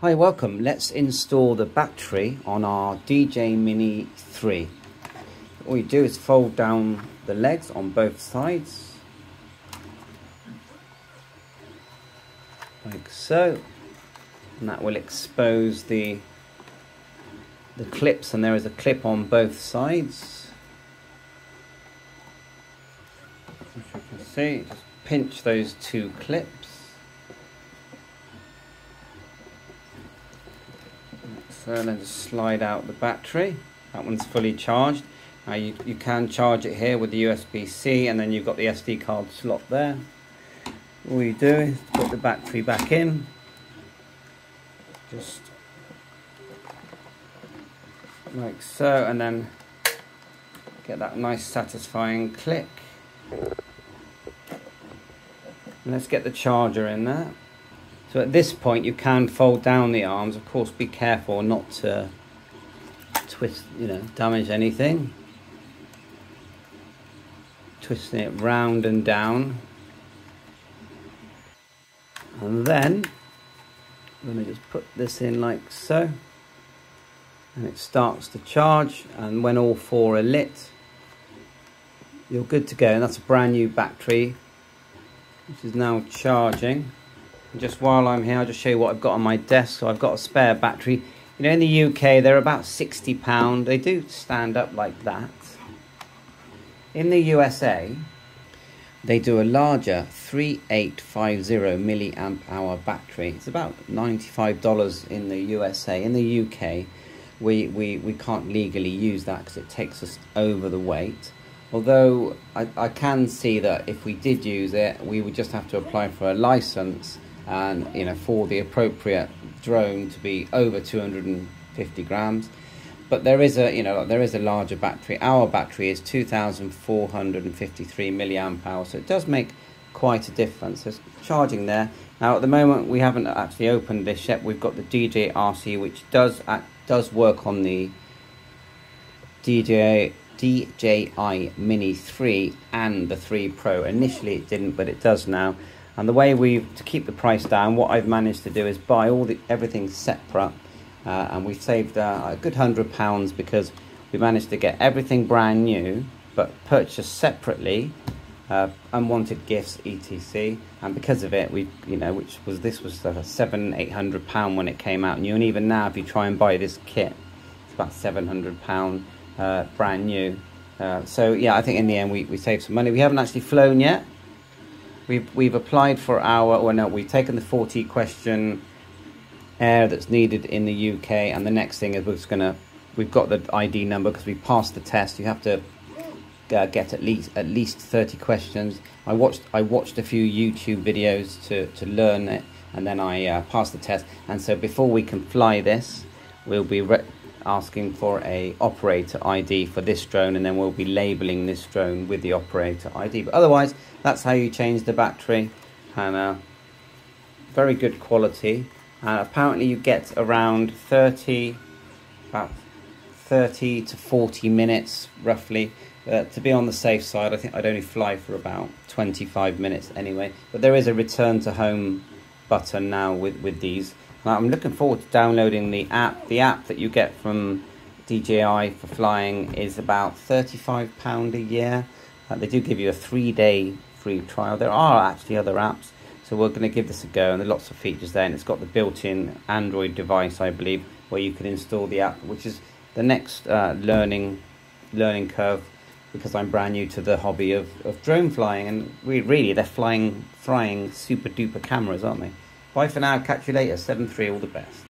Hi, welcome. Let's install the battery on our DJI Mini 3. All you do is fold down the legs on both sides. Like so. And that will expose the, the clips and there is a clip on both sides. As you can see, just pinch those two clips. So just slide out the battery. That one's fully charged. Now you, you can charge it here with the USB-C and then you've got the SD card slot there. All you do is put the battery back in. Just like so and then get that nice satisfying click. And let's get the charger in there. So at this point you can fold down the arms. Of course be careful not to twist, you know, damage anything. Twisting it round and down. And then, let me just put this in like so. And it starts to charge and when all four are lit, you're good to go. And that's a brand new battery, which is now charging just while I'm here, I'll just show you what I've got on my desk. So I've got a spare battery. You know, in the UK, they're about £60. They do stand up like that. In the USA, they do a larger 3850 milliamp hour battery. It's about $95 in the USA. In the UK, we, we, we can't legally use that because it takes us over the weight. Although I, I can see that if we did use it, we would just have to apply for a license and you know for the appropriate drone to be over 250 grams. But there is a you know there is a larger battery. Our battery is 2453 milliamp hour so it does make quite a difference. There's charging there. Now at the moment we haven't actually opened this yet. We've got the DJI RC which does does work on the DJ DJI Mini 3 and the 3 Pro. Initially it didn't but it does now and the way we to keep the price down, what I've managed to do is buy all the everything separate, uh, and we saved uh, a good hundred pounds because we managed to get everything brand new, but purchased separately, uh, unwanted gifts, etc. And because of it, we you know which was this was uh, seven eight hundred pound when it came out new, and even now if you try and buy this kit, it's about seven hundred pound uh, brand new. Uh, so yeah, I think in the end we, we saved some money. We haven't actually flown yet. We've, we've applied for our, well no, we've taken the 40 question air that's needed in the UK and the next thing is we're just going to, we've got the ID number because we passed the test. You have to uh, get at least at least 30 questions. I watched I watched a few YouTube videos to, to learn it and then I uh, passed the test and so before we can fly this we'll be asking for a operator ID for this drone and then we'll be labeling this drone with the operator ID. But otherwise, that's how you change the battery and uh, very good quality. And apparently you get around 30, about 30 to 40 minutes roughly. Uh, to be on the safe side, I think I'd only fly for about 25 minutes anyway. But there is a return to home button now with, with these. I'm looking forward to downloading the app. The app that you get from DJI for flying is about £35 a year. Uh, they do give you a three day free trial. There are actually other apps, so we're going to give this a go. And there are lots of features there, and it's got the built in Android device, I believe, where you can install the app, which is the next uh, learning learning curve because I'm brand new to the hobby of, of drone flying and we really they're flying flying super duper cameras aren't they Bye for now. Catch you later. 7 3. All the best.